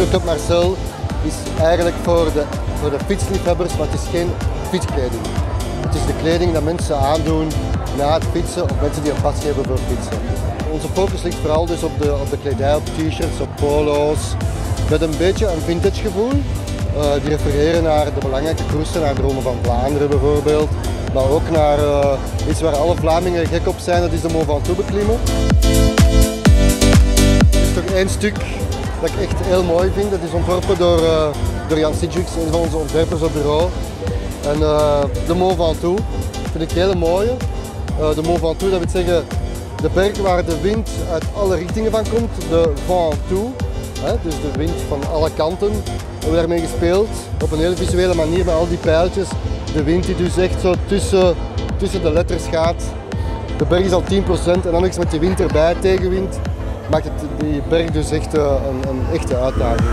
Cycloclub Marcel is eigenlijk voor de, voor de fietsliefhebbers, maar het is geen fietskleding. Het is de kleding dat mensen aandoen na het fietsen of mensen die een passie hebben voor fietsen. Onze focus ligt vooral dus op de, op de kledij, op t-shirts, op polo's, met een beetje een vintage gevoel. Uh, die refereren naar de belangrijke koersen, naar de Ronde van Vlaanderen bijvoorbeeld. Maar ook naar uh, iets waar alle Vlamingen gek op zijn, dat is de Mont Ventoux beklimmen. Er is toch één stuk dat ik echt heel mooi vind. Dat is ontworpen door, uh, door Jan Sidjux, een van onze ontwerpers op bureau. En de Mont Ventoux vind ik heel mooie. de Mont Ventoux, dat wil zeggen de berg waar de wind uit alle richtingen van komt, de Ventoux. Hè, dus de wind van alle kanten. We hebben daarmee gespeeld op een hele visuele manier met al die pijltjes. De wind die dus echt zo tussen, tussen de letters gaat. De berg is al 10% en dan eens met die wind erbij, tegenwind, maakt het die berg dus echt eh, een, een echte uitdaging.